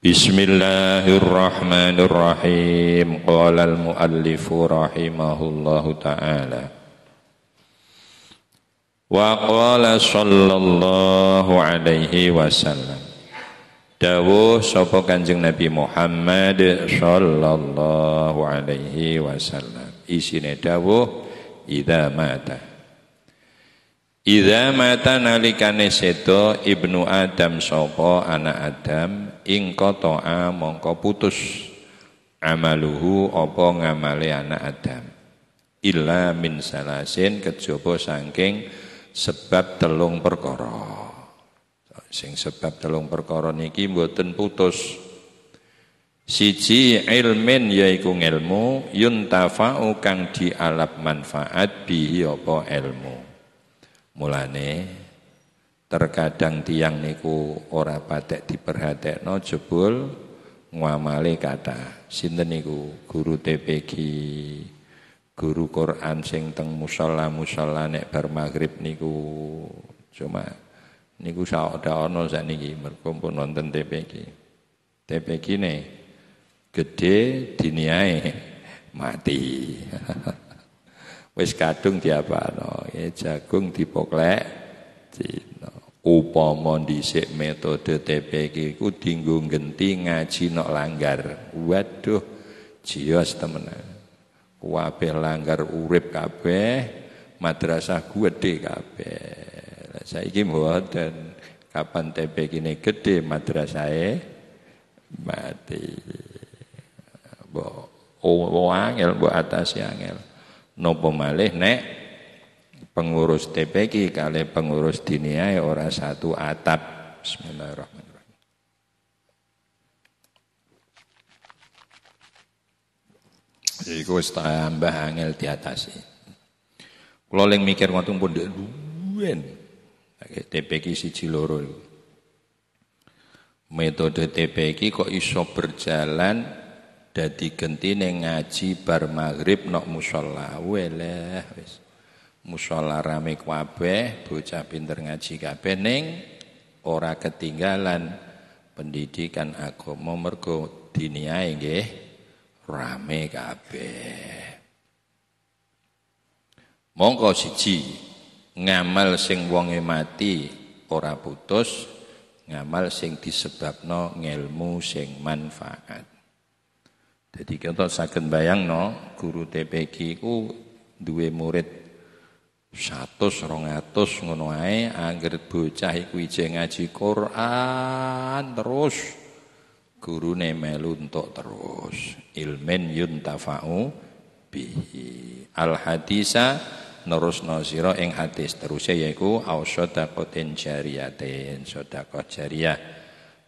Bismillahirrahmanirrahim. Qala al-muallif rahimahullahu taala. Wa qala sallallahu alaihi wasallam. Dawuh sapa Kanjeng Nabi Muhammad sallallahu alaihi wasallam. Isine dawuh idza mata Idza mata nalikane sedo ibnu Adam sapa anak Adam ing qata'a mongko putus. Amaluhu apa ngamale anak Adam? Illa min salasin kejaba saking sebab telung perkara. Sing sebab telung perkara niki mboten putus. Siji ilmin yaiku ilmu yuntafa'u kang dialap manfaat bihi apa ilmu Mulane terkadang tiang niku ora patek diperhatekno jebul ngamale kata. Sinten niku? Guru TPG guru Quran sing teng musala musala nek bar maghrib niku. Cuma niku saoda ana sakniki mergo pun nonton TPG TPG ne gede diniae mati. Wis kadung diapano ya jagung dipoklek upama dhisik metode TPK iku dinggo genti ngaji nok langgar. Waduh jios temenan. Kabeh langgar urip kabeh madrasah gede kabeh. Saiki mboten. Kapan TPK ini gede madrasahe? Mati. Mbok oh, angel mbok atasi angel. Nopo malih nek pengurus TPK kali pengurus dinia ora satu atap. Bismillahirrahmanirrahim. Iku tambah angel diatasi. Kula ling mikir ngoten pun duwen. TPK siji loro Metode TPK kok iso berjalan dadi gentine ngaji bar maghrib nok musala weleh wis musala rame kabeh bocah pinter ngaji kabeh ning ora ketinggalan pendidikan agama mergo diniae nggih rame kabeh. Mongko siji ngamal sing wonge mati ora putus ngamal sing disebabno ngelmu sing manfaat. Jadi kita bayang no, guru TPG ku duwe murid satu rongatus ngono ae angger bocah iku ije ngaji Quran terus. Gurune melu entuk terus. Ilmen yuntafa'u bihi. Al hadisa nerusno sira ing hadis terus yaiku aus sadaqatin jariyatin. Sedekah jariyah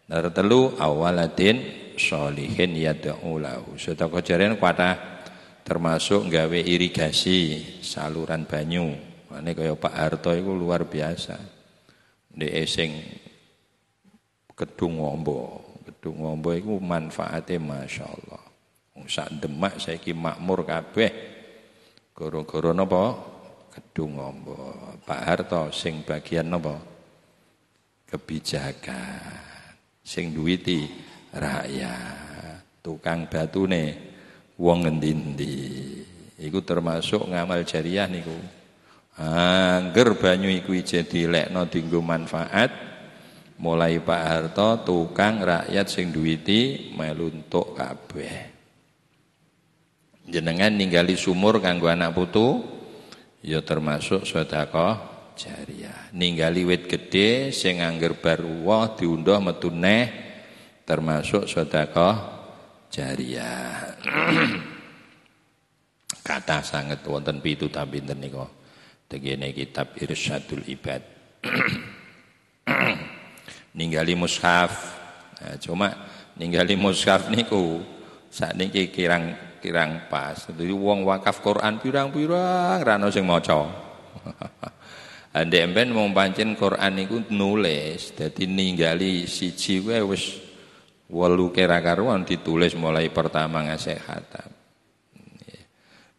Nomor telu awalatin sholihin yad'u lahu. Sedekah jariah kuatah termasuk gawe irigasi saluran banyu. Ini kaya Pak Harto itu luar biasa. Di esing kedung ngombo. Kedung ngombo itu manfaatnya Masya Allah. Sak demak saiki makmur kabeh. Goro-goro napa? Kedung ngombo. Pak Harto sing bagian napa? Kebijakan. Sing duwiti rakyat tukang batune wong ngendi-endi iku termasuk ngamal jariah niku angger banyu iku ije dilekno dinggo manfaat mulai Pak Harto tukang rakyat sing duwiti melu entuk kabeh jenengan ninggali sumur kanggo anak putu ya termasuk sedekah jariah ninggali wit gede sing angger baruwah diunduh metu neh termasuk sedekah jariah. Kata sangat wonten pitu pinten nika. Tegene kitab Irsyadul Ibad. ningali mushaf. Nah, cuma ningali mushaf niku sakniki kirang-kirang pas. Jadi wong wakaf Quran pirang-pirang rano sing maca. Ande emben mau pancen Quran niku nulis, dadi ningali siji wae wis Walu kira karuan ditulis mulai pertama ngasih khatam.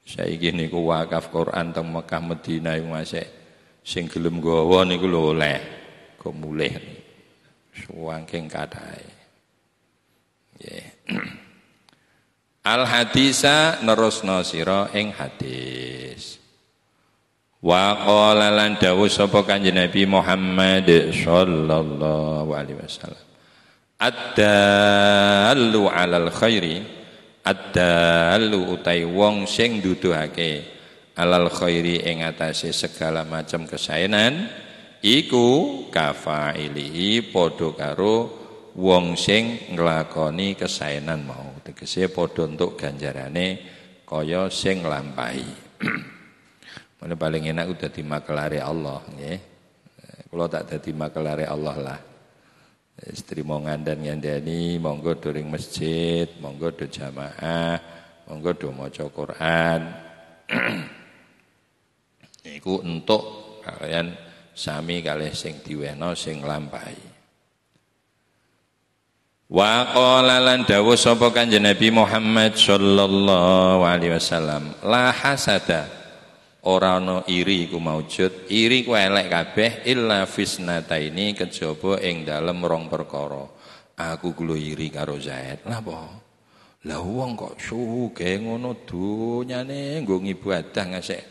Saiki niku wakaf Quran teng Mekah Madinah iku masih sing gelem gawa niku lho oleh kok mulih. Suwangking katahe. Al hadisa nerusno sira ing hadis. Wa qala lan dawuh sapa Kanjeng Nabi Muhammad sallallahu alaihi wasallam. Ad-dallu 'alal khairi ad-dallu utai wong sing duduhake alal khairi ing atase segala macam kesaenan iku kafailihi padha karo wong sing nglakoni kesaenan mau tegese padha entuk ganjarane kaya sing nglampahi Mana paling enak udah di makelare Allah nggih. Kalau tak dadi makelare Allah lah. Istri mau ngandan ngandani monggo during masjid, monggo do jamaah, monggo do maca Quran. Iku untuk kalian sami kalih sing diwehno sing nglampahi. Wa qala lan dawuh sapa Kanjeng Nabi Muhammad sallallahu alaihi wasallam, la hasada ora ana iri iku maujud. Iri ku elek kabeh illa fisnataini kejaba ing dalem rong perkara. Aku kulo iri karo lah apa? Lah wong kok sugih ngono donyane nggo ngibadah ngasek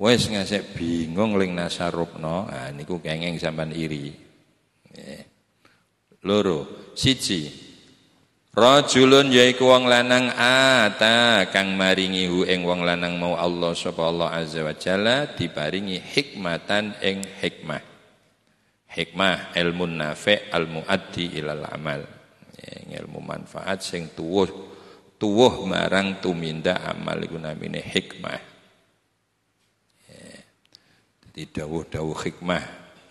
wis ngasek bingung ling nasarupno ah niku kenging sampean iri. Loro siji Rajulun yaiku wong lanang ata kang maringi hu ing wong lanang mau Allah sapa Allah azza wa jalla diparingi hikmatan ing hikmah. Hikmah ilmu nafi' al muaddi ilal amal. ilmu manfaat sing tuwuh tuwuh marang tuminda amal iku namine hikmah. Jadi dawuh-dawuh hikmah.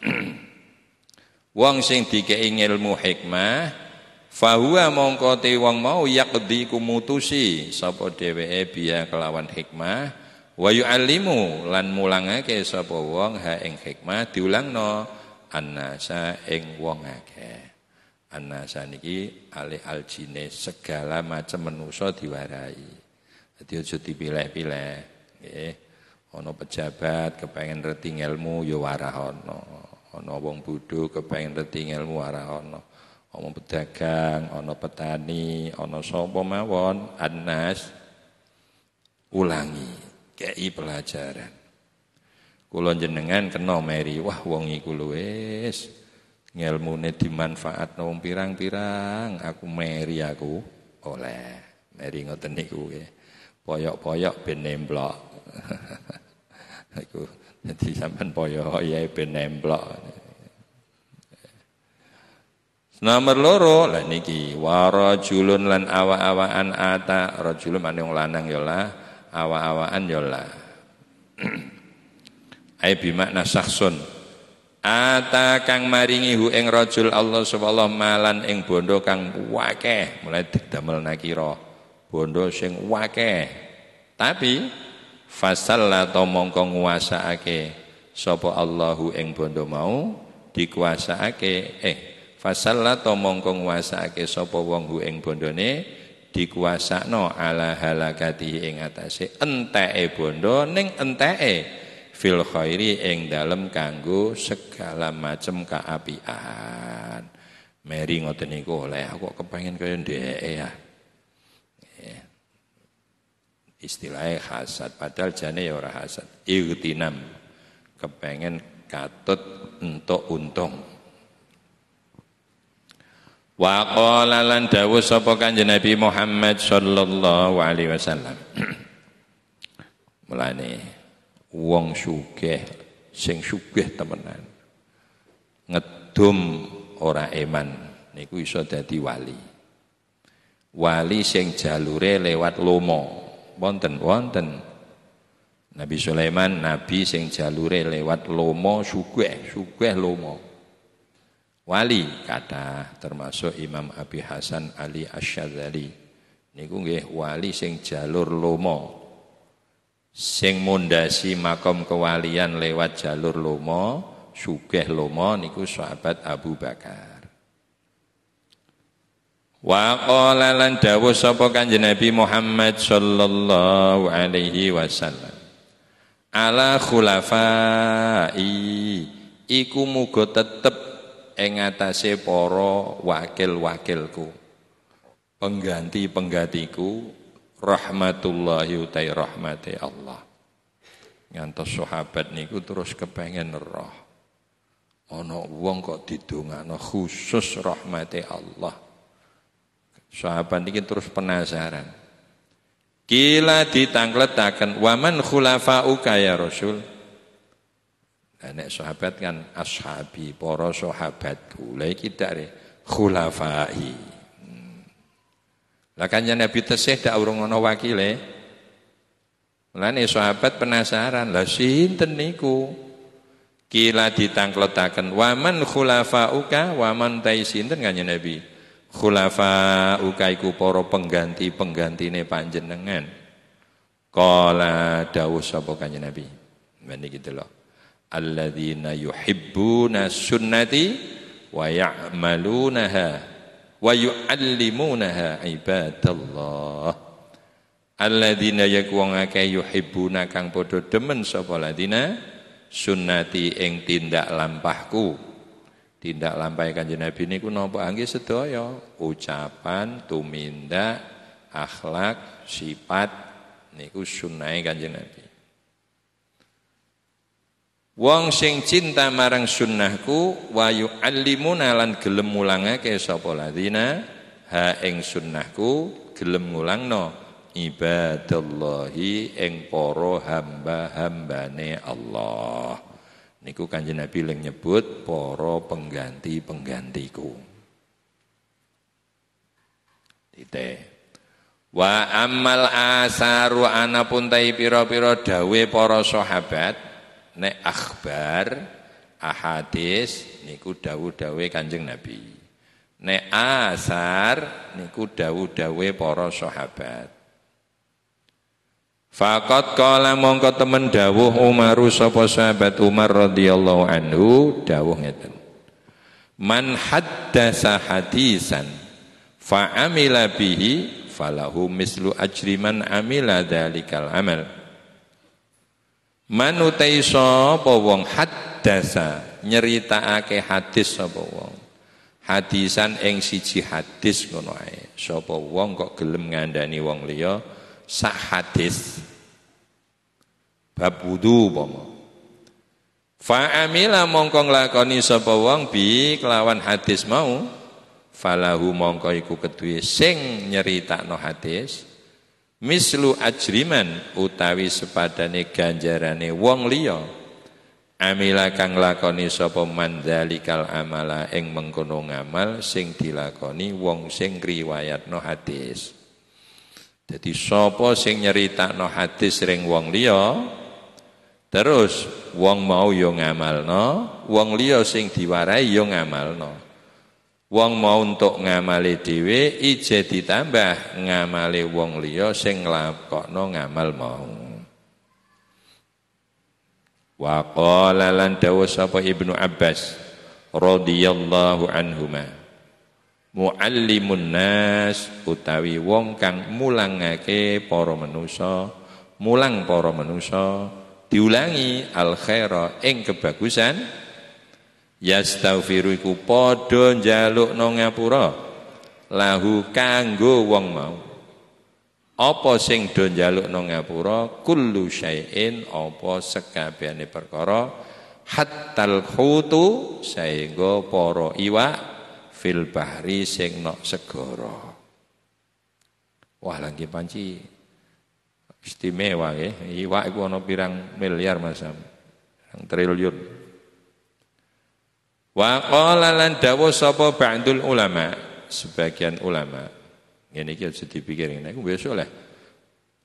wong sing dikei ilmu hikmah Fahuwa mongko te wong mau yaqdi kumutusi sapa dheweke biya kelawan hikmah wa yu'allimu lan mulangake sapa wong ha ing hikmah diulangno annasa ing wong akeh. Annasa niki alih aljine segala macam manusa diwarai. Dadi aja dipilih-pilih nggih. Ana pejabat kepengen reti ilmu ya warah ana. Ana wong bodho kepengen reti ilmu warah ana pedagang, ana petani, ana sapa mawon, anas ulangi, kei pelajaran. Kula jenengan kena meri, wah wong iku lho wis ngelmune dimanfaatno wong pirang-pirang, aku meri aku oleh. Meri ngoten niku nggih. Poyok-poyok ben nemplok. Iku dadi sampean poyok ya ben nemplok. Nomor loro lah niki warajulun lan awa-awaan ata rajulun mane wong lanang ya lah awa-awaan ya lah. Ai bimakna saksun ata kang maringi hu ing rajul Allah subhanahu malan ing bondo kang wakeh. Mulai didamel nakira bondo sing wakeh. Tapi fasallata mongko nguwasaake sapa Allahu ing bondo mau dikuasaake eh fasallata mongko nguwasaake sapa wong hu ing bondone dikuasakno ala halakati ing atase enteke bondo ning enteke fil khairi ing dalem kanggo segala macem kaapian. Meri ngoten niku oleh aku kepengin kaya ndeke ya. Istilahnya hasad padahal jane ya ora hasad. Igtinam kepengen katut untuk untung Wa qala lan dawuh sapa Kanjeng Nabi Muhammad sallallahu alaihi wasallam. Mulane wong sugih sing sugih temenan ngedum ora eman niku iso dadi wali. Wali sing jalure lewat lomo. Wonten wonten. Nabi Sulaiman nabi sing jalure lewat lomo sugih, sugih lomo wali kata termasuk Imam Abi Hasan Ali Asyadzali. Niku nggih wali sing jalur lomo. Sing mondasi makom kewalian lewat jalur lomo sugih lomo niku sahabat Abu Bakar. Wa qala lan dawuh sapa Kanjeng Nabi Muhammad sallallahu alaihi wasallam. Ala khulafai iku muga tetep ing atase para wakil-wakilku. pengganti-penggantiku rahmatullahi utai rahmati Allah. Ngantos sahabat niku terus kepengen roh. Ana wong kok didongakno khusus rahmati Allah. Sahabat ini terus penasaran. Kila ditangkletaken waman khulafauka ya Rasul. Nah, nek sahabat kan ashabi, para sahabatku. Lah iki dari khulafai. Hmm. Lah kanjeng Nabi tesih dak urung ana wakile. Mulane sahabat penasaran, lah sinten niku? Kila ditangkletaken waman khulafauka waman tai sinten kanjeng Nabi khulafa ukaiku para pengganti-penggantine panjenengan. Qala dawuh sapa kanjeng Nabi. Gitu loh. Alladzina yuhibbuna sunnati wa ya'malunaha wa yu'allimunaha ibadallah. Alladzina yakwong akeh yuhibbuna kang padha demen sapa ladina sunnati ing tindak lampahku. Tindak lampai kanjeng Nabi niku napa? Angge sedaya. Ucapan tumindak akhlak sifat niku sunnahe kanjeng Nabi Wong sing cinta marang sunnahku wa yu'allimuna lan gelem mulangake sapa ladina ha ing sunnahku gelem ngulangno ibadallahi ing para hamba-hambane Allah Niku kanjeng Nabi yang nyebut para pengganti-penggantiku. Tite. Wa amal asaru anapun tai pira-pira dawe para sahabat nek akhbar ahadis niku dawuh-dawe Kanjeng Nabi. Nek asar niku dawuh-dawe para sahabat. Fakot kala mongko temen dawuh Umaru sapa sahabat Umar radhiyallahu anhu dawuh ngeten. Man haddasa hadisan fa amila bihi falahu mislu ajri man amila dzalikal amal. Man utai sapa wong? Haddasa. Nyeritakake hadis sapa wong. Hadisan ing siji hadis ngono ae. Sapa wong kok gelem ngandani wong liya? Sak hadis. Bab wudu fa amila mongko nglakoni sapa wong bi kelawan hadis mau falahu mongko iku keduwe sing nyeritakno hadis mislu ajriman utawi sepadane ganjarane wong liya. Amila kang lakoni sapa mandzalikal amala ing mengkono ngamal sing dilakoni wong sing riwayatno hadis. Jadi sapa sing nyeritakno hadis ring wong liya? Terus wong mau yo ngamalno, wong liya sing diwarai yo ngamalno. Wong mau untuk ngamali dhewe ije ditambah ngamali wong liya sing nglakokno ngamal mau. Wa qala lan dawu sapa Ibnu Abbas radhiyallahu anhumah muallimun nas utawi wong kang mulangake para manusa mulang para manusa diulangi al khaira ing kebagusan yastaghfiru iku padha njalukno ngapura lahu kanggo wong mau apa sing do njalukno ngapura kullu syai'in apa sekabehane perkara hattal khutu saengga para iwak fil bahri sing nok segara. Wah lagi panci istimewa ya. Iwak iku ana pirang miliar masam. Yang triliun. Wa qala lan dawu sapa ba'dul ulama, sebagian ulama. Ngene iki aja dipikir ngene iku besok lah.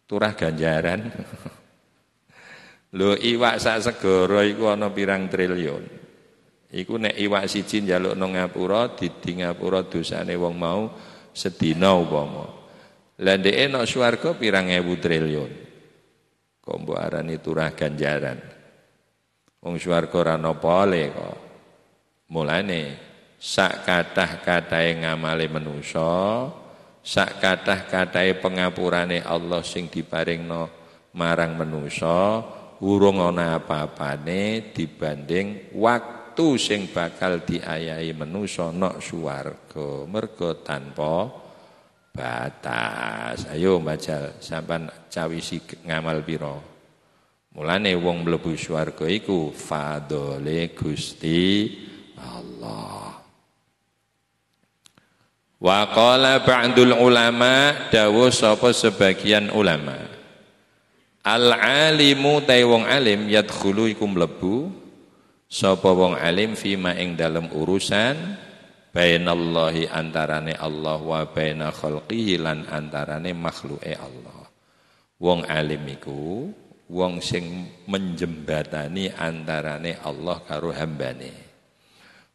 Turah ganjaran. Lho iwak sak segara iku ana pirang triliun. Iku nek iwak siji njaluk nang ngapura di ngapura dosane wong mau sedina upama. Lah ndeke nek swarga pirang ewu triliun. Kok mbok arani turah ganjaran. Wong swarga ora napa kok. Mulane sak kathah-kathahe ngamale manusa, sak kathah-kathahe pengapurane Allah sing diparingno marang manusa, urung ana apa-apane dibanding waktu sing bakal diayahi manusa nok swarga mergo tanpa batas. Ayo baca sampan cawisi ngamal piro. Mulane wong mlebu swarga iku fadole Gusti Allah. Wa qala ba'dul ulama dawuh sapa sebagian ulama. Al alimu ta wong alim yadkhulu iku mlebu sapa wong alim fima ing dalam urusan bainallahi antarane Allah wa baina khalqihi lan antarane makhluke Allah. Wong alim iku wong sing menjembatani antarane Allah karo hambane.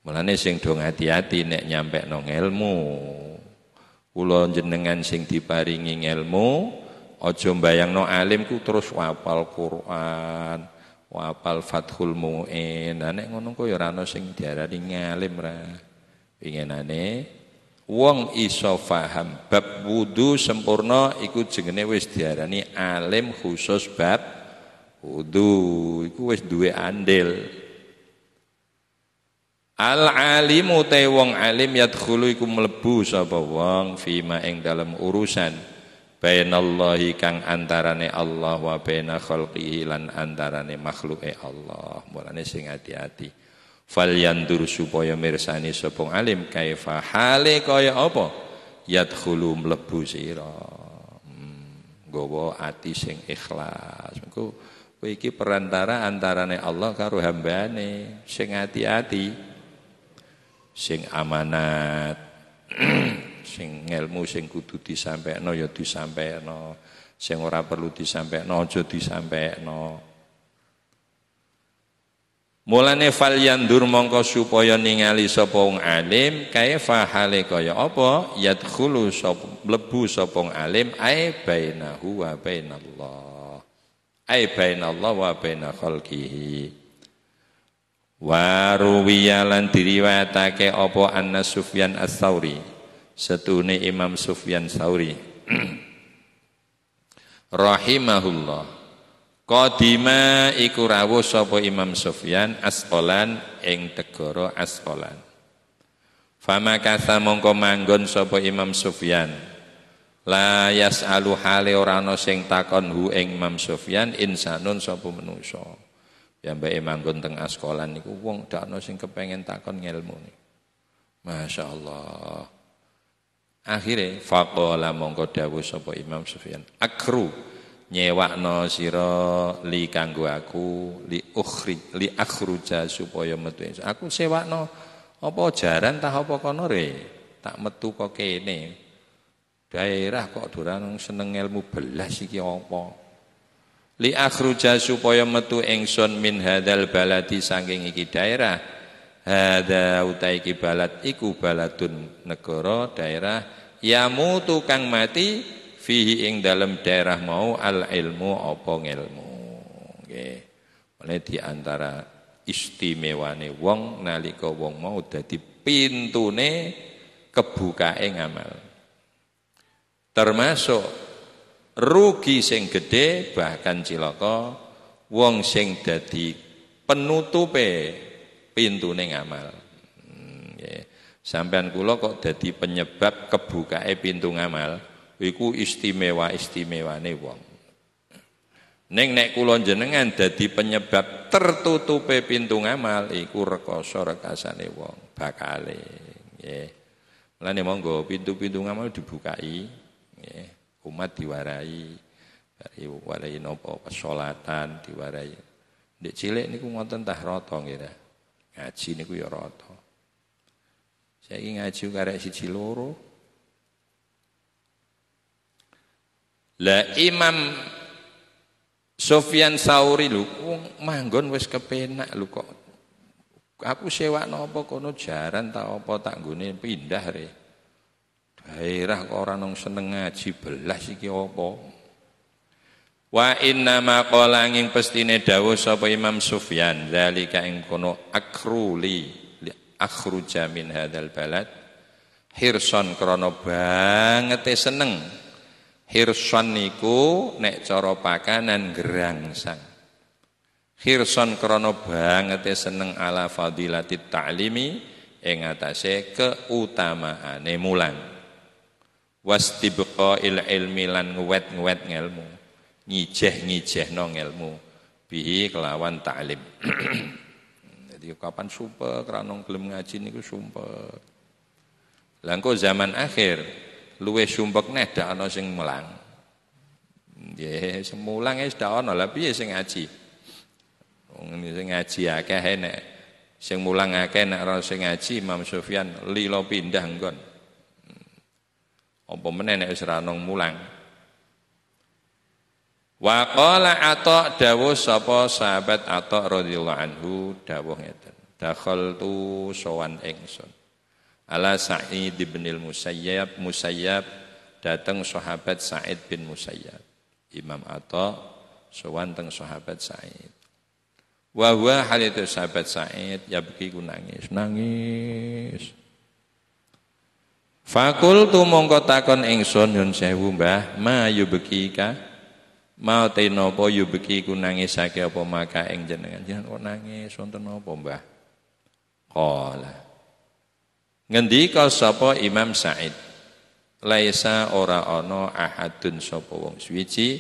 Mulane sing do hati-hati nek nyampe nang ilmu. Kula jenengan sing diparingi ilmu aja mbayangno alim ku terus wapal Quran, wapal Fathul Muin. Nek ngono kok ya sing diarani ngalim ra. Pinginane wong iso faham bab wudu sempurna iku jenenge wis diarani alim khusus bab wudu iku wis duwe andil Al alimu te wong alim yadkhulu iku mlebu sapa wong fima ing dalam urusan. Bainallahi kang antarane Allah wa baina khalqihi lan antarane makhluke Allah. Mulane sing hati-hati. Falyandur supaya mirsani sapa alim kaifa hale kaya apa? Yadkhulu mlebu sira. Hmm, nggawa ati sing ikhlas. Engko kowe iki perantara antarane Allah karo hambane. Sing hati-hati sing amanat sing ilmu sing kudu disampaikno ya disampaikno sing ora perlu disampaikno aja disampaikno Mulane fal yandur mongko supaya ningali sapa wong alim kaifa hale kaya apa? Yadkhulu sapa mlebu sapa alim ai bainahu wa bainallah. Ai bainallah wa baina khalqihi wa ruwiya lan diriwayatake apa anna Sufyan Ats-Tsauri setune Imam Sufyan Tsauri rahimahullah Qadima iku rawuh sapa Imam Sufyan Asqalan ing tegara Asqalan. Fama kasa mongko manggon sapa Imam Sufyan. La yasalu hale ora ana sing takon hu ing Imam Sufyan insanun sapa manusa. Ya mbake manggon teng Asqalan niku wong dak ana sing kepengin takon ngelmu. Masya Allah. Akhire faqala mongko dawuh sapa Imam Sufyan. Akru nyewakno sira li kanggo aku li ukhri li akhruja supaya metu aku sewakno apa jaran tah apa kono re tak metu kok kene daerah kok durang seneng ilmu belas iki apa li akhruja supaya metu ingsun min hadzal baladi saking iki daerah. Hadza utai iki balad iku baladun negara daerah. Yamutu kang mati fihi ing dalam daerah mau al ilmu apa ilmu nggih. Oleh di antara istimewane wong nalika wong mau dadi pintune kebukae ngamal. Termasuk rugi sing bahkan cilaka wong sing dadi penutupe pintune ngamal hmm, sampean kula kok dadi penyebab kebukae pintu ngamal iku istimewa-istimewane wong. Ning nek kula jenengan dadi penyebab tertutupe pintu ngamal iku rekoso rekasane wong bakale nggih. Mulane monggo pintu-pintu ngamal dibukai nggih. Umat diwarai dari warai napa pesolatan diwarai. Ndek cilik niku ngoten tah rata nggih Ngaji niku ya rata. Saiki ngaji karek siji loro Lah Imam Sofyan Sauri lho manggon wis kepenak lho kok. Aku sewakno apa kono jaran tak apa tak nggone pindah re. Daerah kok ora nang seneng ngaji belas iki apa. Wa inna ma qala ing pestine dawuh sapa Imam Sufyan zalika ing kono akruli li akhruja min hadzal balad hirson krana bangete seneng Hirson niku nek cara pakanan gerangsang. Hirson krana banget seneng ala fadilati ta'limi ing atase keutamaane mulang. Wastibqail ilmi lan ngwet-ngwet ngelmu. Ngijeh-ngijehno ngelmu. Bihi kelawan ta'lim. Jadi kapan sumpah? Kranong gelem ngaji niku sumpah. Lah zaman akhir luwe sumpek neh dak ana sing melang nggih semulang wis dak ana lah sing ngaji? Wong sing ngaji akeh nek sing mulang akeh nek ora sing ngaji Imam Sufyan lilo pindah nggon apa meneh nek wis mulang Wa qala Atha dawuh sapa sahabat Atha radhiyallahu anhu dawuh ngeten. Dakhaltu sowan ingsun. Ala Sa'id bin Musayyab Musayyab datang sahabat Sa'id bin Musayyab. Imam Atha sowan teng sahabat Sa'id. Wa huwa hal itu sahabat Sa'id ya ku nangis, nangis. Fakultu mongko takon ingsun nyun sewu Mbah, ma yubkika Mau te napa yubeki ku nangisake apa maka ing jenengan? Jenengan kok nangis? Wonten napa Mbah? Qala. Ngendika sapa Imam Said? Laisa ora ana ahadun sapa wong suwiji.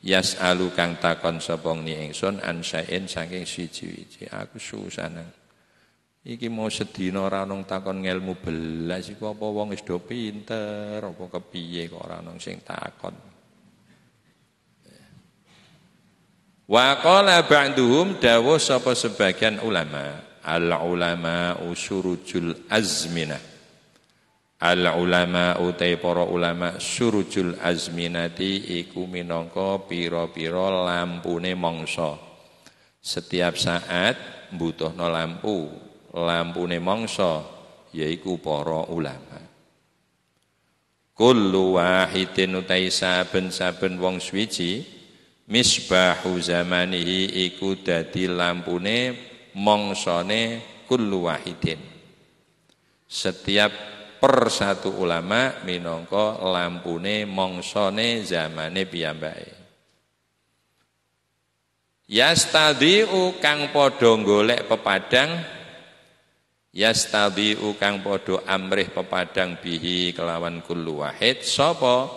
Yas'alu kang takon sapa ni ingsun ansain saking siji-wiji. Aku susah nang Iki mau sedina ora nang takon ngelmu belas iku apa wong wis do pinter apa kepiye kok ora nang sing takon. Wa qala ba'duhum dawuh sapa sebagian ulama al ulama usurujul azminah al ulama utai para ulama surujul azminati iku minangka pira-pira lampune mangsa. Setiap saat mbutuhno lampu lampune mangsa yaiku para ulama. Kullu wahidin utai saben-saben wong suwiji misbahu zamanihi iku dadi lampune mongsone kullu wahidin. Setiap per satu ulama minangka lampune mongsone zamane piyambake. Yastadiu kang padha golek pepadang yastadiu kang padha amrih pepadang bihi kelawan kullu wahid. Sapa?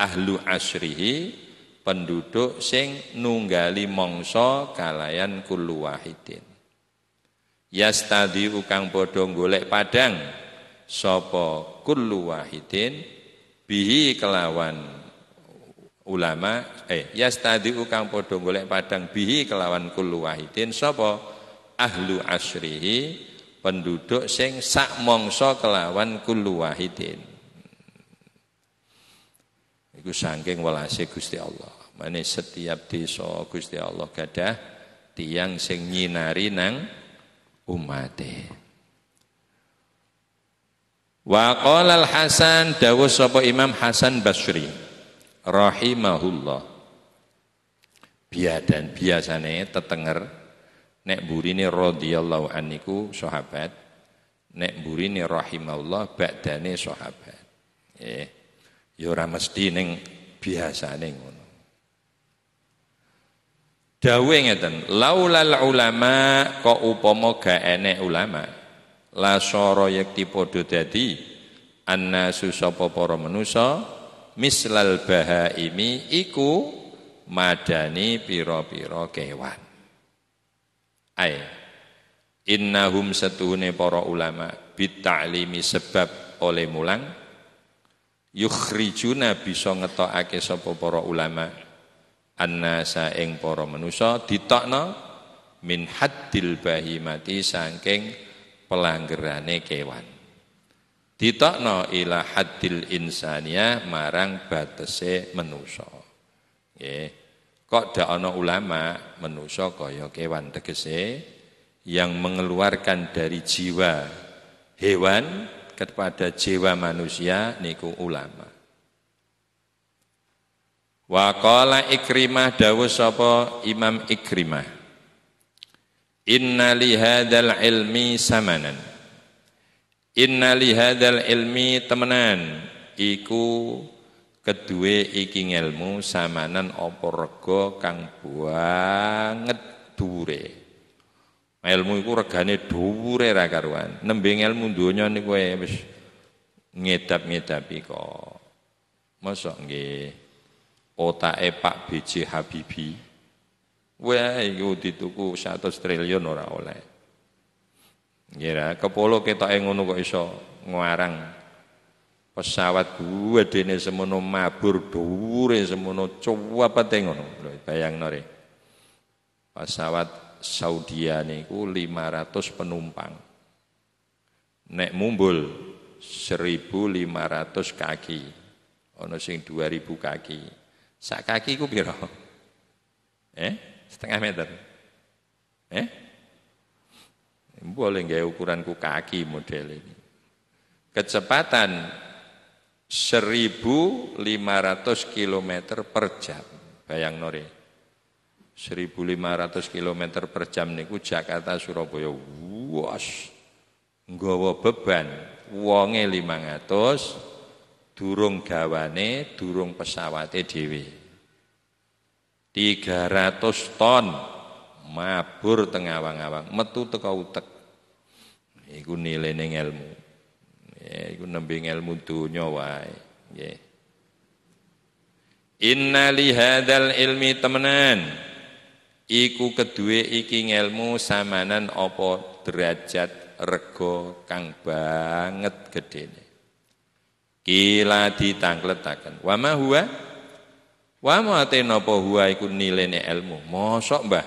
Ahlu asrihi penduduk sing nunggali mongso kalayan kullu wahidin. Yastadi ukang padha golek padang sapa kullu wahidin bihi kelawan ulama eh yastadi ukang padha golek padang bihi kelawan kullu wahidin. Sapa? Ahlu asrihi penduduk sing sak mongso kelawan kullu wahidin Iku saking welase Gusti Allah. Mane setiap desa Gusti Allah gadah tiang sing nyinari nang umate. Wa qala al-Hasan dawuh sapa Imam Hasan Basri rahimahullah. Biadan biasane tetenger nek burine radhiyallahu anhu sahabat nek burine rahimahullah badane sahabat. Eh Ya ora mesti ning biasane ngono. Dawe ngeten, laulal ulama kok upama ga enek ulama, la sara yakti padha dadi annasu sapa para manusa mislal bahaimi iku madani pira-pira kewan. Ai innahum setuhune para ulama bitalimi sebab oleh mulang yukhrijuna bisa ngetokake sapa para ulama annasa ing para manusa ditokno min haddil bahimati saking pelanggerane kewan. Ditokno ila haddil insania marang batese manusa. Nggih kok dak ana ulama manusa kaya kewan tegese yang mengeluarkan dari jiwa hewan kepada jiwa manusia niku ulama. Wa Ikrimah dawuh sapa Imam Ikrimah. Inna li hadzal ilmi samanan. Inna li hadzal ilmi temenan iku kedue iki ilmu samanan apa rega kang banget dure. Ilmu iku regane dhuwure ra karuan. Nembe ilmu donya niku wis ngedap-ngedapi kok. Mosok nggih otake Pak BJ Habibie. Wah, iku dituku 100 triliun ora oleh. Ngira kepolo ketoke ngono kok iso ngarang pesawat gedene semono mabur dhuwure semono cuwapete ngono. Lho bayangno re. Pesawat Saudia niku 500 penumpang. Nek mumbul 1500 kaki. Ana sing 2000 kaki. Sak kaki ku pira? Eh? Setengah meter. Eh? Boleh nggak ukuranku kaki model ini. Kecepatan 1500 km per jam. Bayang nore. 1500 km per jam niku Jakarta Surabaya. Was. Nggawa beban wonge 500 durung gawane, durung pesawate dhewe. 300 ton mabur tengah awang-awang, metu teka utek. Iku nilene ilmu. Ya, iku nembe ilmu dunya wae. Nggih. Inna li hadzal ilmi temenan. Iku kedue iki ilmu samanan apa derajat rego kang banget gedene. Kila ditangkletaken. Wa ma huwa? Wa ma napa huwa iku nilene ilmu. Mosok Mbah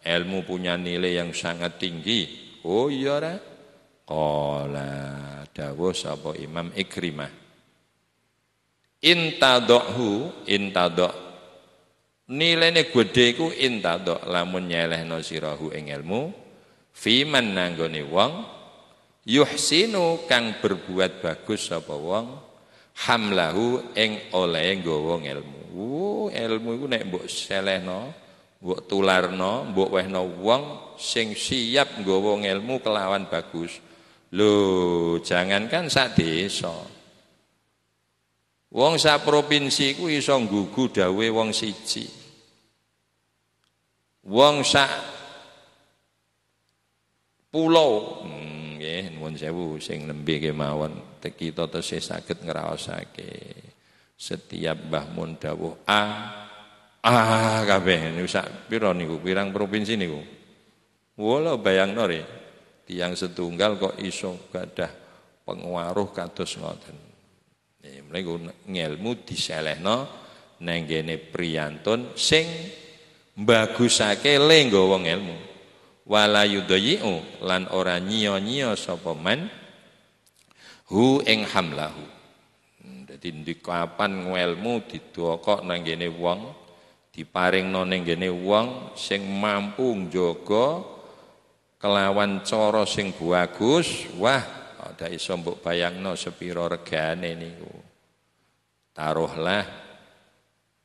ilmu punya nilai yang sangat tinggi. Oh iya ra? Qala dawuh sapa Imam Ikrimah. Intadokhu intadok nilainya gede ku intadok lamun nyelehno sirahu ing ilmu fiman nanggone wong yuhsinu kang berbuat bagus sapa wong hamlahu ing oleh nggawa ilmu. Oh, ilmu iku nek mbok selehno mbok tularno, mbok wehno wong sing siap nggawa ilmu kelawan bagus. Lho, jangankan sak desa. Wong sak provinsi ku iso nggugu dawe wong siji. Wong sak pulau hmm, nuwun sewu sing nembe kemawon kita tesih saged ngraosake setiap Mbah Mun dawuh a Ah kabeh niku sak pira niku pirang provinsi niku. Wala bayangno re. Tiang setunggal kok iso gadah pengaruh kados ngoten. Mlebu ngelmu diselehno nang gene priyantun sing mbagusake le nggawa ilmu. Wala yudayyu lan ora nyiya-nyiya sapa man hu ing hamlahu. Dadi ndek kapan ngelmu didokok nang gene wong diparingno ning gene wong sing mampu njaga kelawan cara sing bagus wah ada iso mbok bayangno sepira regane niku. Taruhlah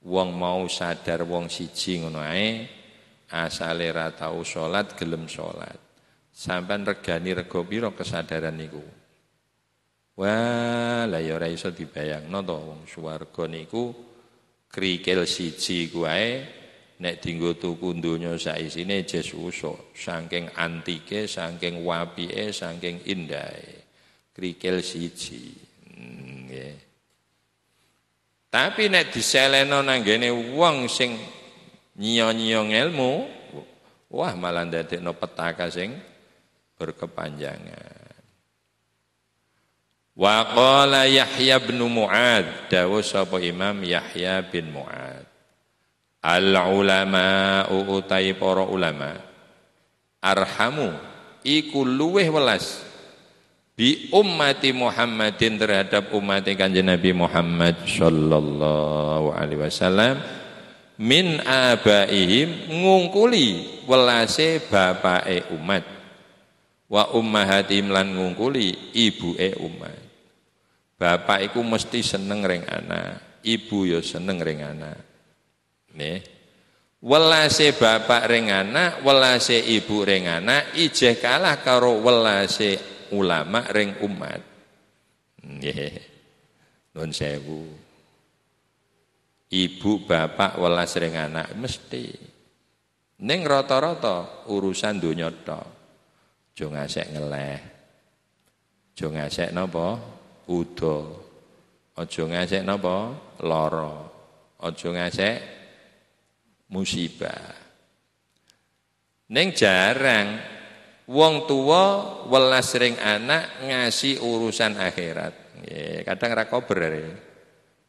wong mau sadar wong siji ngono ae asale ra tau salat gelem salat sampean regani rega pira kesadaran niku? Wah la ya ora iso dibayangno to wong swarga niku krikil siji kuwae nek dinggo tuku donya sak isine jes usuk saking antike saking wapike saking indahe. Krikil siji. Hmm, nggih. Tapi nek diseleno nang gene wong sing nyiya-nyiya ilmu wah malah ndadekno petaka sing berkepanjangan. Wa qala Yahya bin Mu'ad dawuh sapa Imam Yahya bin Mu'ad Al ulama utai para ulama. Arhamu iku luweh welas. Bi ummati Muhammadin terhadap umat Kanjeng Nabi Muhammad sallallahu alaihi wasallam min abaihim ngungkuli welase bapake umat. Wa ummahatim lan ngungkuli ibuke umat. Bapak iku mesti seneng ring anak, ibu ya seneng ring anak. Nih. Welase bapak ring anak, welase ibu ring anak ijeh kalah karo welase ulama ring umat. Nggih. Nun sewu. Ibu bapak welas ring anak mesti. Ning rata-rata urusan donya tok. Jo ngasek ngeleh. Jo ngasek napa? udo Aja ngasek napa? Lara. Aja ngasek musibah. Ning jarang wong tua welas ring anak ngasih urusan akhirat. Nggih, kadang ra kober.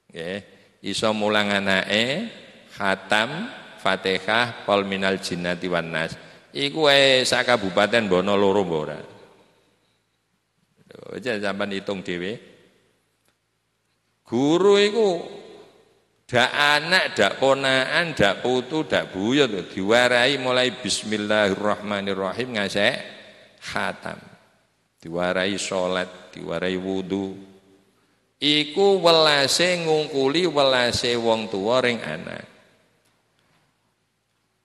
Nggih, iso mulang anake khatam Fatihah pol minal jinnati wan nas. Iku wae sak kabupaten Bono loro mbok ora. Aja hitung dhewe. Guru iku dak anak, dak ponaan, dak putu, dak buyut diwarai mulai bismillahirrahmanirrahim ngasek khatam. Diwarai salat, diwarai wudu. Iku welase ngungkuli welase wong tuwa ring anak.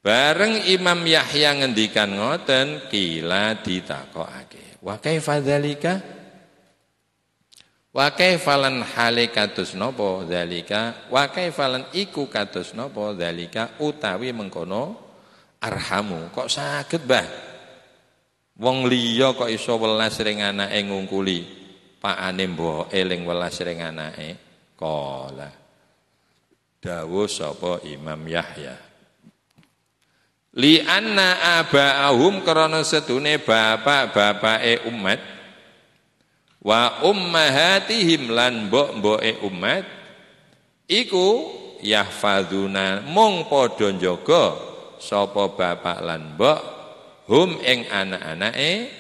Bareng Imam Yahya ngendikan ngoten kila ditakokake. Wa kaifa dzalika? Wa kaifalan hale kados napa dzalika? Wa kaifalan iku kados napa dzalika utawi mengkono arhamu. Kok saged, Mbah? Wong liya kok iso welas ring anake ngungkuli pakane mbok eling welas ring anake. Kala dawuh sapa Imam Yahya li anna abaahum krana setune bapak-bapake umat wa ummahatihim lan mbok-mboke umat iku yahfadzuna mung padha njaga sapa bapak lan mbok hum ing anak-anake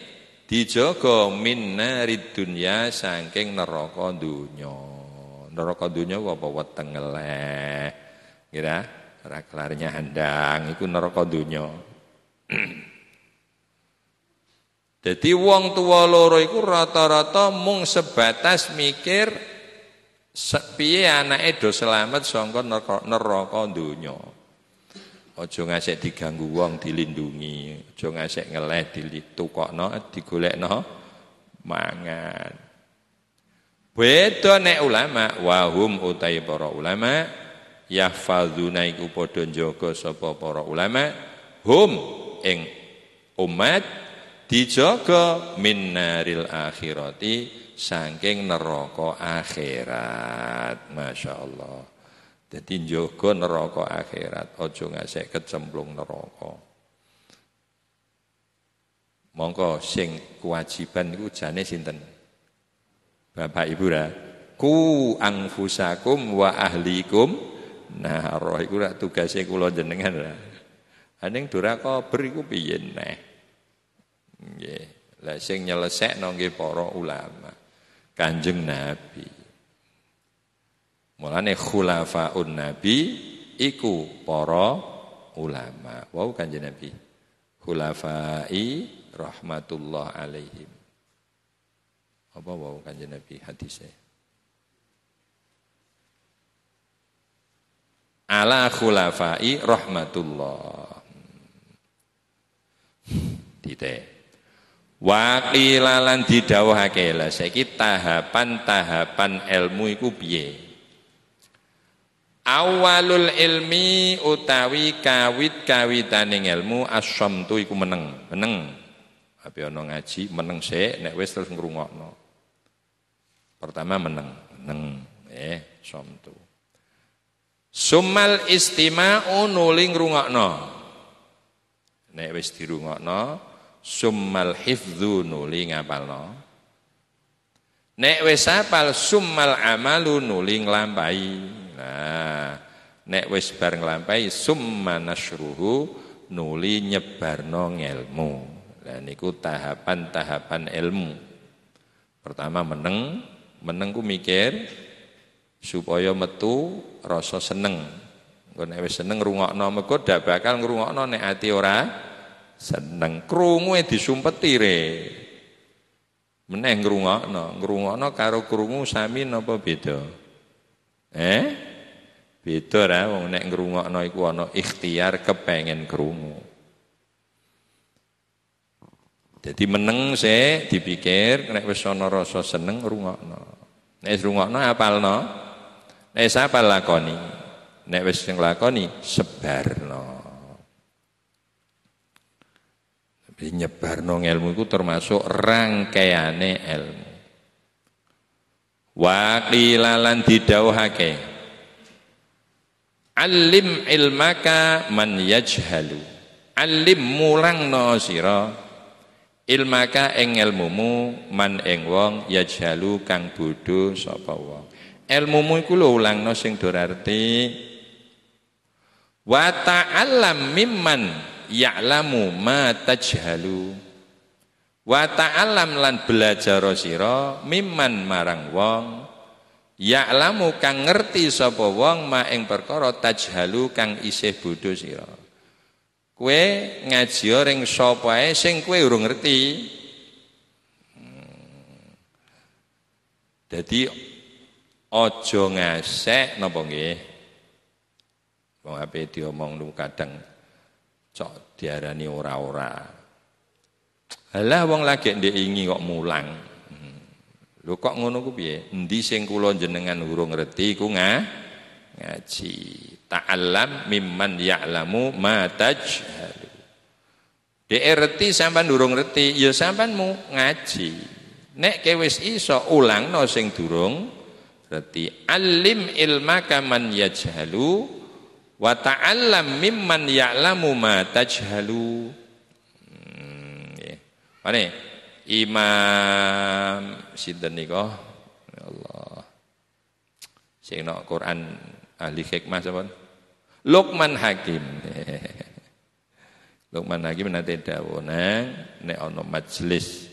dijaga min narid dunya saking neraka dunya neraka dunya apa? Weteng kira ora kelarnya handang iku neraka donya Jadi wong tua loro iku rata-rata mung sebatas mikir piye anake do selamat saka neraka, donya. Aja ngasek diganggu wong dilindungi, aja ngasek ngeleh ditukokno, digolekno mangan. Beda nek ulama wahum utai para ulama yahfadzuna iku padha njaga sapa para ulama hum ing umat dijaga minnaril akhirati saking neraka akhirat. Masyaallah. Dadi njaga neraka akhirat aja ngasek kecemplung neraka. Mongko sing kewajiban iku jane sinten? Bapak Ibu ra? Ku angfusakum wa ahlikum Nah, iku rak tugase kula jenengan lah. Aning duraka beriku piye neh. Nggih. Lah sing nyelesekno nggih para ulama. Kanjeng Nabi. Mulane khulafaun Nabi iku para ulama. Wau Kanjeng Nabi. Khulafai rahmatullah alaihim. Apa wau Kanjeng Nabi hadisnya? ala khulafai rahmatullah. Titik. Waqilalan didhawuhake lah saiki tahapan-tahapan ilmu iku piye? Awalul ilmi utawi kawit kawitaning ilmu asyamtu iku meneng, meneng. Ape ana ngaji meneng sik nek wis terus ngrungokno. Pertama meneng, meneng eh samtu. Sumal istima'u nuli ngrungokno. Nek wis dirungokno, summal hifdzu nuli ngapalno. Nek wis apal summal amalu nuli nglampahi. Nah, nek wis bar nglampahi summa nasyruhu nuli nyebarno ngelmu. Lah niku tahapan-tahapan ilmu. Pertama meneng, menengku mikir, supaya metu rasa seneng. Engko nek wis seneng ngrungokno mergo dak bakal ngrungokno nek ati ora seneng. Krungu e disumpeti re. Meneh ngrungokno, ngrungokno karo krungu sami napa beda? Eh? Beda ra wong nek ngrungokno iku ana ikhtiar kepengen krungu. Jadi meneng se dipikir nek wis ana rasa seneng ngrungokno. Nek ngrungokno apalno? Nek sapa lakoni? Nek wis sing lakoni sebarno. Tapi nyebarno ilmu itu termasuk rangkaiane ilmu. wa qilalan alim ilmaka man yajhalu. Alim mulangno sira ilmaka ing ilmumu man ing wong yajhalu kang bodho sapa wong. Ilmumu iku lho ulangno sing dorarti wa ta'allam mimman ya'lamu ma tajhalu. Wa ta'allam lan belajar sira mimman marang wong. Ya'lamu kang ngerti sapa wong ma ing perkara tajhalu kang isih bodho sira. Kowe ngaji ring sapa ae sing kowe urung ngerti. Hmm. Dadi aja ngasek napa nggih? Wong ape diomong lu kadang cok diarani ora-ora. Halah wong lagi ndek ingi kok mulang. Hmm. Lho kok ngono ku piye? Endi sing kula jenengan urung ngerti ku nga? Ngaji. Ta'allam mimman ya'lamu ma tajhalu. Dek ngerti sampean durung ngerti. Ya sampeanmu ngaji. Nek kowe wis iso ulangno sing durung Berarti alim ilmaka man yajhalu wa ta'allam mimman ya'lamu ma tajhalu. Hmm, ya. Mana? Imam sinten nika? Ya Allah. Sing nok Quran ahli hikmah sapa? Luqman Hakim. Luqman Hakim nate dawuh nang nek ana majelis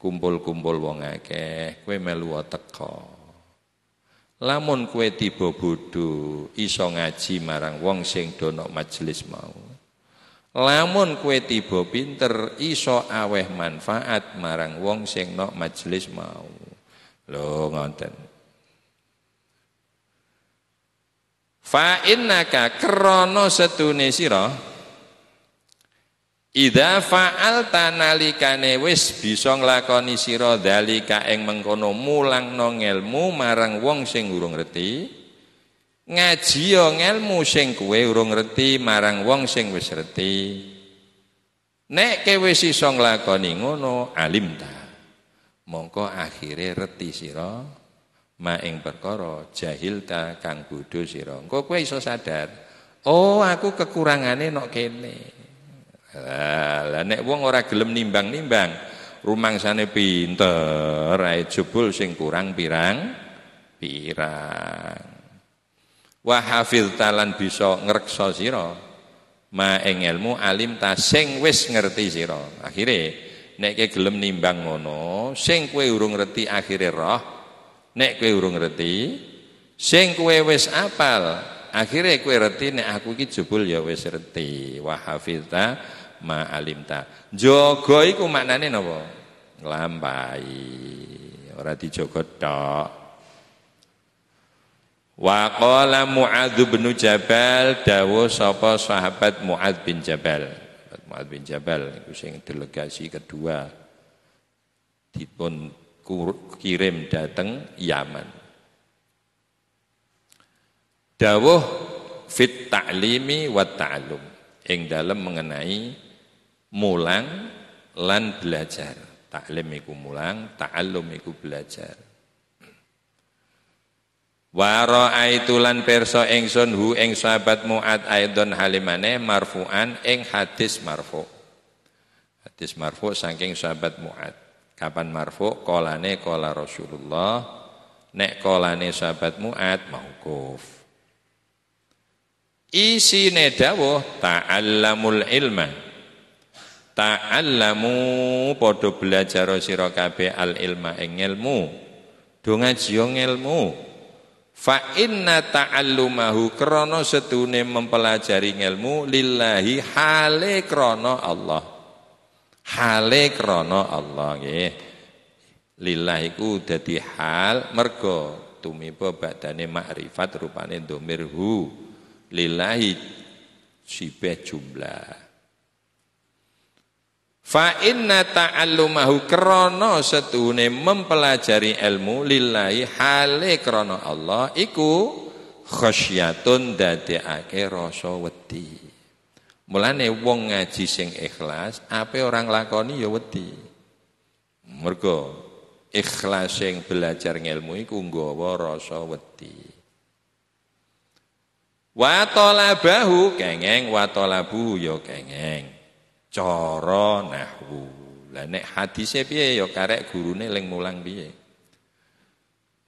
kumpul-kumpul wong akeh kowe melu teko. Lamun kue tiba bodho iso ngaji marang wong sing dono majelis mau. Lamun kue tiba pinter iso aweh manfaat marang wong sing nok majelis mau. Lho ngoten. Fa innaka krana setune sira Ida fa'alta nalikane wis bisa nglakoni sira dalika ing mengkono mulangno ngelmu marang wong sing urung ngerti ngaji yo ngelmu sing kowe urung ngerti marang wong sing wis ngerti. Nek kowe iso nglakoni ngono alim ta? Mongko akhire reti sira ma ing perkara jahil ta kang bodho sira. Engko kowe iso sadar oh aku kekurangane nok kene lah nek wong ora gelem nimbang-nimbang, rumangsane pinter, ae jebul sing kurang pirang pirang. Wa hafil talan bisa ngreksa sira ma ing ilmu alim ta sing wis ngerti sira. Akhire nek kowe gelem nimbang ngono, sing kowe urung ngerti akhire roh, nek kowe urung ngerti, sing kowe wis apal, akhire kowe ngerti nek aku iki jebul ya wis ngerti. Wa ma alimta. Jaga iku maknane napa? Nglampahi. Ora dijaga tok. Wa qala Muadz bin Jabal dawu sapa sahabat Muadz bin Jabal. Muadz bin Jabal iku sing delegasi kedua dipun kirim dateng Yaman. Dawuh fit ta'limi wa ta'allum ing dalam mengenai mulang lan belajar. Taklim iku mulang, ta'allum iku belajar. Wa raaitu lan perso ingsun hu ing sahabat Muad aidon halimane marfu'an ing hadis marfu. Hadis marfu saking sahabat Muad. Kapan marfu? Kolane kola Rasulullah. Nek kolane sahabat Muad mauquf. Isine dawuh ta'allamul ilma ta'allamu padha belajar sira kabeh al ilma ing ilmu. Do ngaji ilmu. Fa inna ta'allumahu krana setune mempelajari ilmu lillahi hale krana Allah. Hale krana Allah nggih. Lillahi ku dadi hal mergo tumiba badane makrifat rupane domirhu lillahi sibeh jumlah Fa inna ta'allumahu krana setune mempelajari ilmu lillahi hale krana Allah iku khasyatun dadekake rasa wedi. Mulane wong ngaji sing ikhlas, ape orang lakoni ya wedi. Mergo ikhlas yang belajar ngelmu iku nggawa rasa wedi wa talabahu kengeng wa talabu ya kengeng cara nahwu lah nek hadise piye ya karek gurune ling mulang piye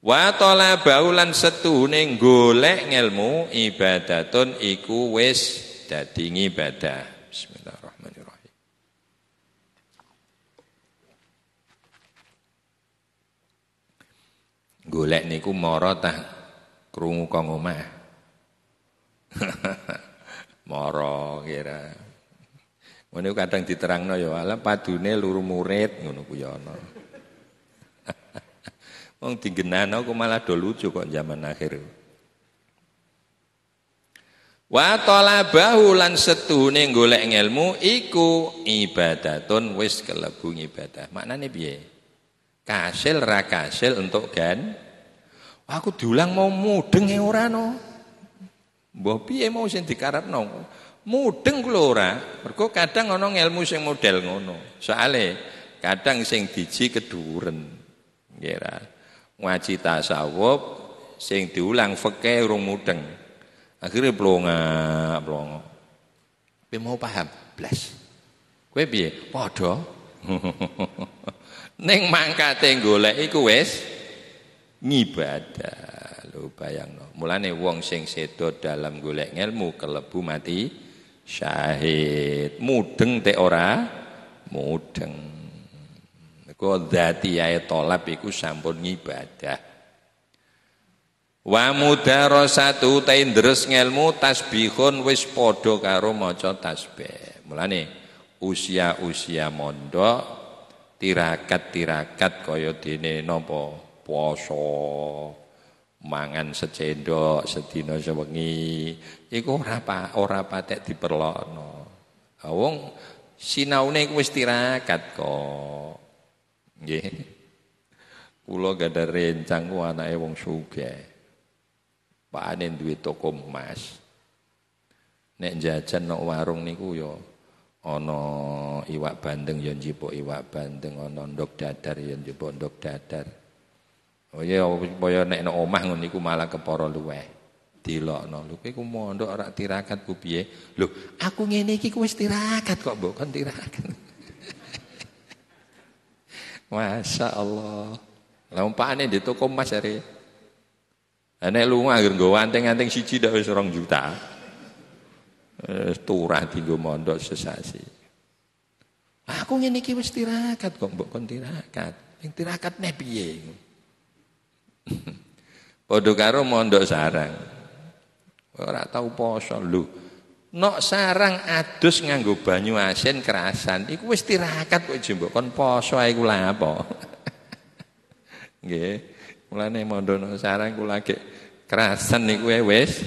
Wa talabahu lan setuhune golek ngelmu ibadatun iku wis dadi ibadah. Bismillahirrahmanirrahim. Golek niku mara tah krungu kang omah. mara kira. Ngono kadang diterangno ya ala padune luru murid ngono ku ya ana. Wong digenano kok malah do lucu kok zaman akhir. Wa talabahu lan setune golek ngelmu iku ibadatun wis kelebu ibadah. Maknane piye? Kasil ra kasil untuk gan aku diulang mau mudeng e ora no. Mbah piye mau sing dikarepno? Mudeng kula ora. Mergo kadang ana ngelmu sing model ngono. Soale kadang sing diji keduren. Nggih ngaji tasawuf sing diulang fikih urung mudeng. Akhirnya plonga, plonga. Kowe mau paham? Blas. Kowe piye? Padha. Ning mangkate golek iku wis ngibadah. Lho bayangno. Mulane wong sing sedo dalam golek ngelmu kelebu mati syahid. Mudeng tek ora mudeng. Mergo dzati ae tolab iku sampun ngibadah. Wa mudarasatu ta ndres ngelmu tasbihun wis padha karo maca tasbih. Mulane usia-usia mondok tirakat-tirakat kaya dene napa poso mangan secendok sedina sewengi iku ora pa, ora patek diperlokno. Wong sinaune wis tirakat kok. Nggih. Kula gada rencang ku anake wong sugih. Pakane duwe toko emas. Nek jajan nok warung niku ya ana iwak bandeng ya njipuk iwak bandeng, ana ndok dadar ya njipuk ndok dadar. Oh ya kaya nek nek omah ngono niku malah kepara luweh. Dilokno. Lho kowe ku mondok ora tirakat ku piye? Lho, aku ngene iki ku wis tirakat kok mbok kon tirakat. Masya Allah. Lah umpane di toko emas hari. Nek lunga anggere nggo anting-anting siji dak wis 2 juta. Eh turah dienggo mondok sesasi. Aku ngene iki wis tirakat kok mbok kon tirakat. Sing tirakat ne piye? Padha karo mondok sarang. Ora tau poso lho. Nok sarang adus nganggo banyu asin kerasan iku wis tirakat kok jembok kon poso ae kula apa. Nggih. Mulane mondono sarang kula lagi kerasan niku wis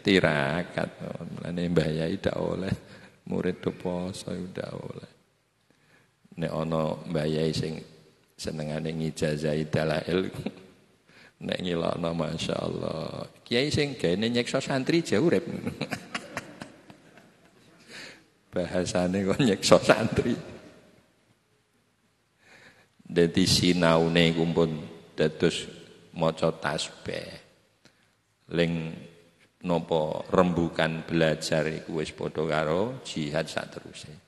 tirakat. Mulane Mbah Yai dak oleh murid do poso udah oleh. Nek ana Mbah Yai sing senengane ngijazahi dalail nek ngilokno masyaallah. Kiai sing gaene nyekso santri jauh urip. bahasane kok santri. Dadi sinaune kumpul dados maca tasbih. Ling napa rembukan belajar iku wis padha karo jihad sateruse.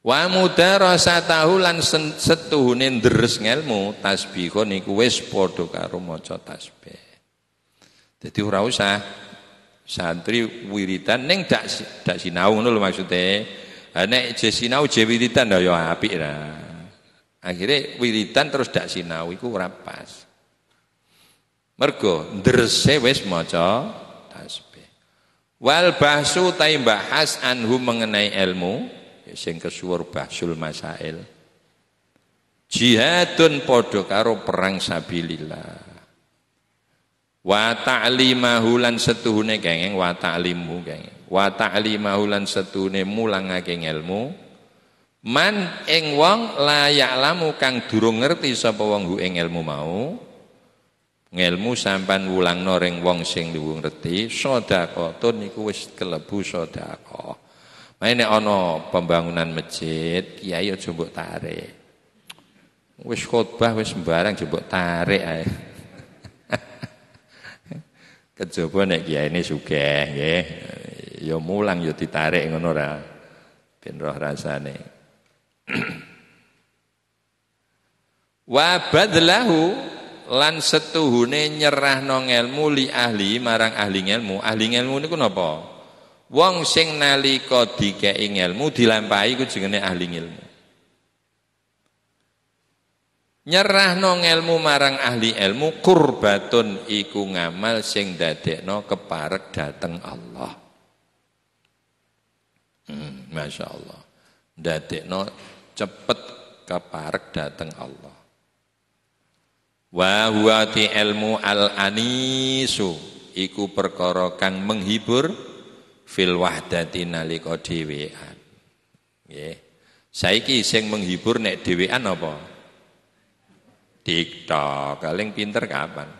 Wa mudarasatahu lan setuhune ndres ngelmu tasbihun iku wis padha karo maca tasbih. Dadi ora usah santri wiridan ning dak dak sinau ngono lho maksude. Ha nek je sinau je wiridan ya apik ra. Akhire wiridan terus dak sinau iku ora pas. Mergo ndrese wis maca tasbih. Wal bahsu ta bahas anhu mengenai ilmu sing kesuwur bahsul masail. Jihadun padha karo perang sabilillah. Wa ta'limahu lan setuhune kenging wa ta'limu kenging. Wa ta'limahu lan setuhune mulangake ilmu. Man ing wong la ya'lamu kang durung ngerti sapa wong ku ing ilmu mau. Ngelmu sampan wulangno ring wong sing duwe ngerti, sedekah niku wis kelebu sedekah. Maine ana pembangunan masjid, kiai aja mbok tarik. Wis khotbah wis sembarang jebuk tarik ae. Kejaba nek kiyaine sugih nggih. Ya mulang ya ditarik ngono ra. Ben roh rasane. Wa badlahu lan setuhune nyerahno ngelmu li ahli marang ahli ngelmu. Ahli ngelmu niku napa? Wong sing nalika dikeki ngelmu dilampahi ku jenenge ahli ngelmu. Nyerahno ngelmu marang ahli ilmu kurbatun iku ngamal sing dadekno keparek dateng Allah. Hmm, Masya Allah. Dadekno cepet keparek dateng Allah. Wa huwa ilmu al anisu iku perkara kang menghibur fil wahdati nalika dhewean. Nggih. Saiki sing menghibur nek dhewean apa? TikTok, paling pinter kapan?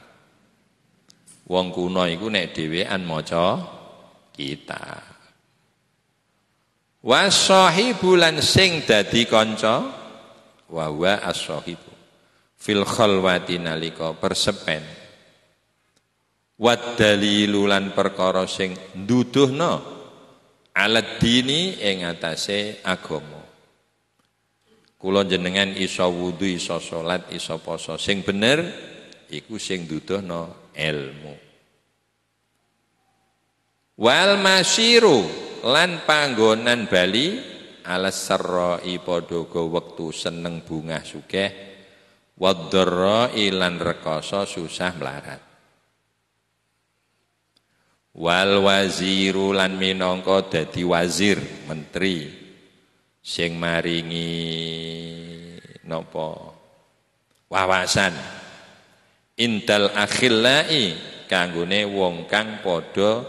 Wong kuno iku nek dhewean maca kita. Wasahibu lan sing dadi kanca wa huwa as-sahibu fil khalwati nalika persepen. Wad dalilu lan perkara sing nduduhna alat dini ing atase agama. Kula jenengan iso wudu, iso salat, iso poso. Sing bener iku sing duduhno ilmu. Wal masiru lan panggonan bali alas sarrai padha wektu seneng bunga sugih wadharra lan rekoso susah melarat. Wal waziru lan minangka dadi wazir, menteri, sing maringi wawasan. Intal akhillai kanggone wong kang padha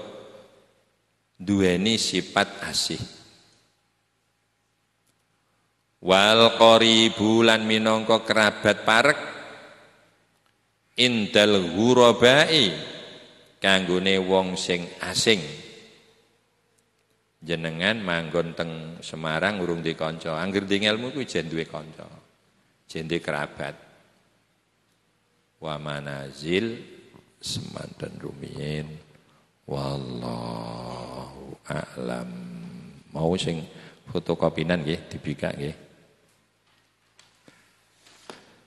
duweni sifat asih. Wal qaribu lan minangka kerabat parek indal ghurabai kanggone wong sing asing jenengan manggon teng Semarang urung di kanca. Angger di ilmu kuwi jen duwe kanca. Jen kerabat. Wa manazil semanten rumiyin wallahu a'lam. Mau sing fotokopinan nggih dibikak nggih.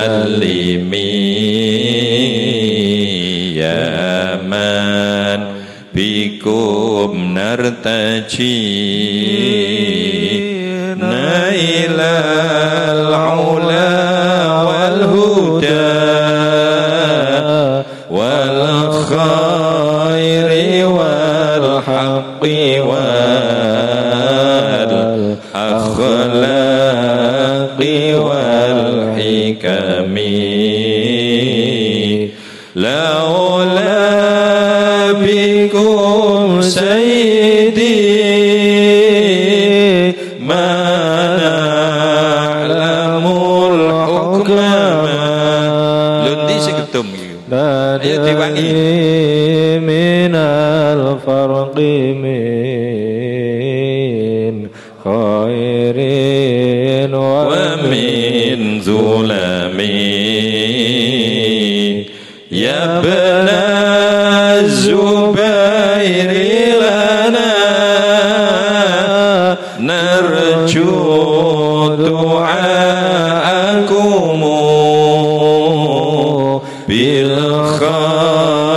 Kulim salimi ya man bikum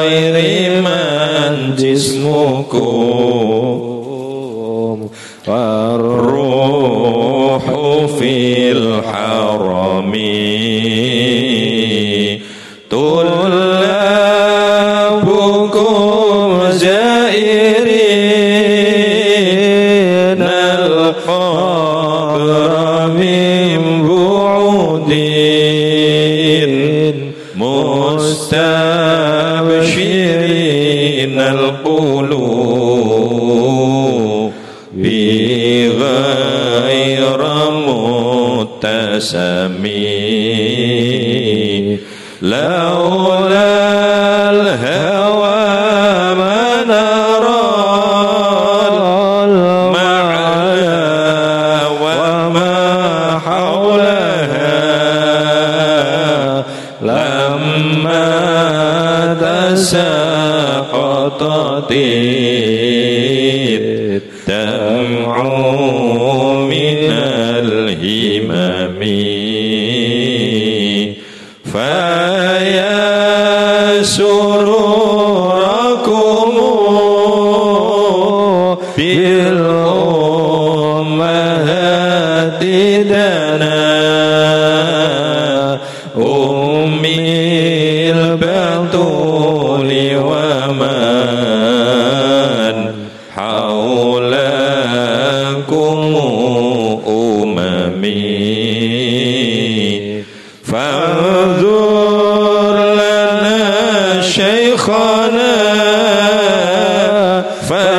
خير من جسمكم والروح في الحرمين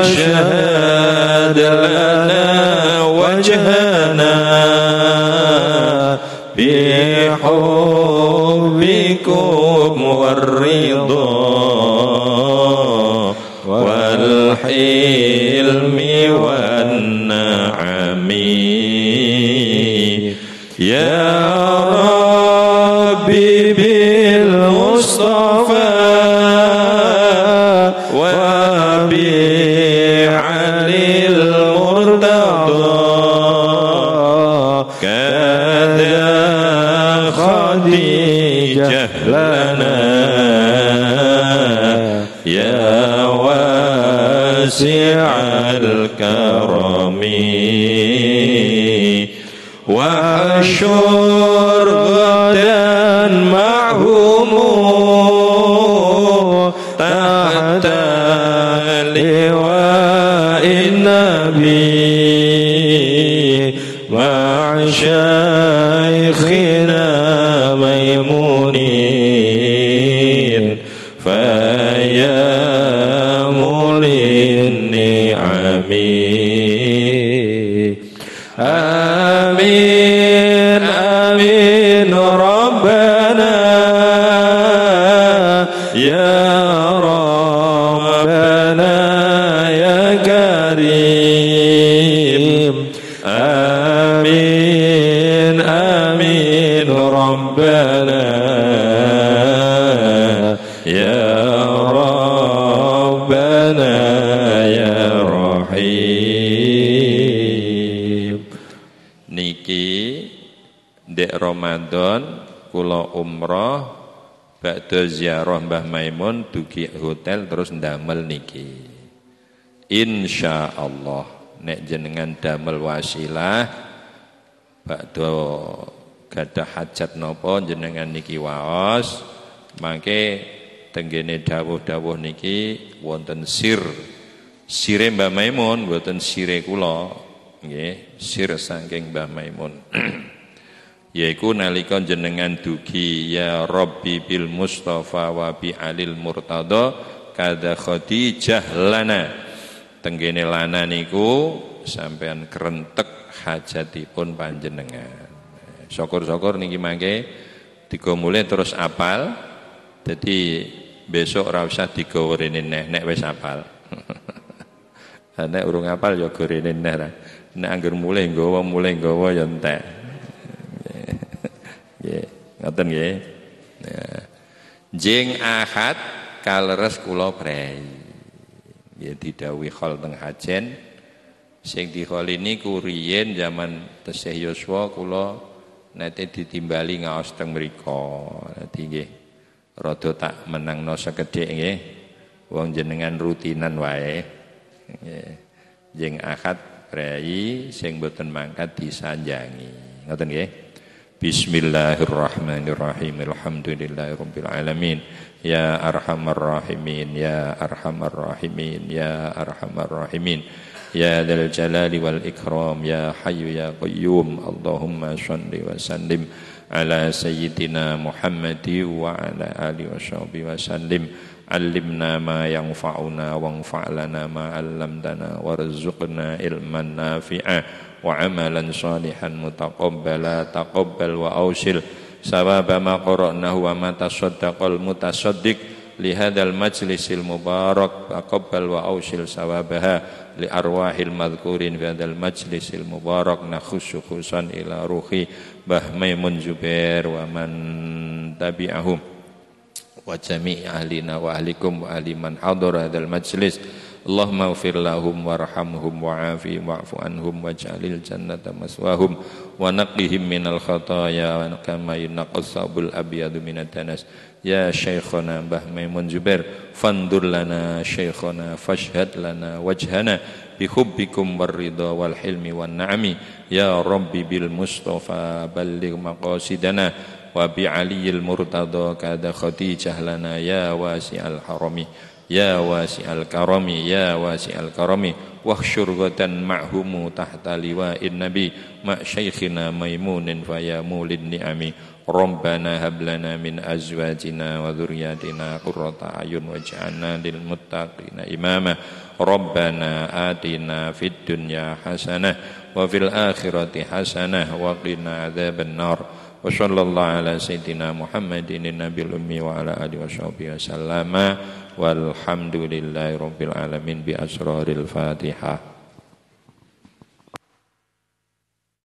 شهادة Rahim Niki Dek Ramadan Kulo umroh Bakda ziarah Mbah Maimun Dugi hotel terus ndamel niki. Insya Allah Nek jenengan damel wasilah Bakda Gada hajat nopo jenengan niki waos Mangke tenggene dawuh-dawuh niki wonten sir sire Mbah Maimun mboten sire kula. Nggih sir saking Mbah Maimun. Yaiku nalika jenengan dugi ya Rabbi bil Mustafa wa bi alil murtada kada Khadijah lana. Tenggene lana niku sampean kerentek hajatipun panjenengan. Syukur-syukur niki mangke digo mulai terus apal jadi besok ora usah digawa rene neh nek wis apal nek urung apal ya gorene neh ra. Nek angger mulai nggawa mulai nggawa ya entek. Nggih. Ngoten nggih. Ya jing ahad kaleres kula prei. Ya didhawuhi khol teng hajen. Sing dikhol ini kuriyen zaman tesih Yuswa kula nate ditimbali ngaos teng mriku dadi nggih rada tak menangno sekedhik nggih. Wong jenengan rutinan wae jing ahad priyi sing boten mangkat disanjangi. Ngoten nggih. Bismillahirrahmanirrahim. Alhamdulillahirabbil alamin. Ya arhamar rahimin, ya arhamar rahimin, ya arhamar rahimin. Ya dzal jalali wal ikram, ya hayyu ya qayyum. Allahumma shalli wa sallim ala sayyidina Muhammadi wa ala alihi wa sahbihi wa sallim. علمنا ما ينفعنا وانفع لنا ما علمتنا وارزقنا علما نافعا وعملا صالحا متقبلا تقبل وأوصل ثواب ما قرأناه وما تصدق المتصدق لهذا المجلس المبارك تقبل وأوصل ثوابها لأرواح المذكورين في هذا المجلس المبارك نخص خصوصا إلى روحي بهميم جبير ومن تبعهم wa jami'i ahlina wa ahlikum wa ahli man hadara hadzal majlis. Allahumma ufir lahum warhamhum wa'afihim wa'fu anhum waj'alil jannata maswahum wa naqihim minal khataya kama yunaqqas sabul abyadu minat danas ya syekhona bahmay Maimun Zubair fandur lana syekhona fashhad lana wajhana bihubbikum bikum wal hilmi wan na'mi ya rabbi bil mustafa balligh maqasidana. والحلم والنعم يا ربي بالمصطفى بلغ مقاصدنا وبعلي المرتضى كاد خديجة لنا يا واسع الحرم يا واسع الكرم يا واسع الكرم واخشر غدا معهم تحت لواء النبي مع شيخنا ميمون فيا مول النعم ربنا هب لنا من أزواجنا وذرياتنا قرة أعين واجعلنا للمتقين إماما ربنا آتنا في الدنيا حسنة وفي الآخرة حسنة وقنا wa sallallahu ala sayyidina Muhammadin nabil ummi wa ala alihi wa sahbihi wasallama walhamdulillahi rabbil alamin bi asraril fatihah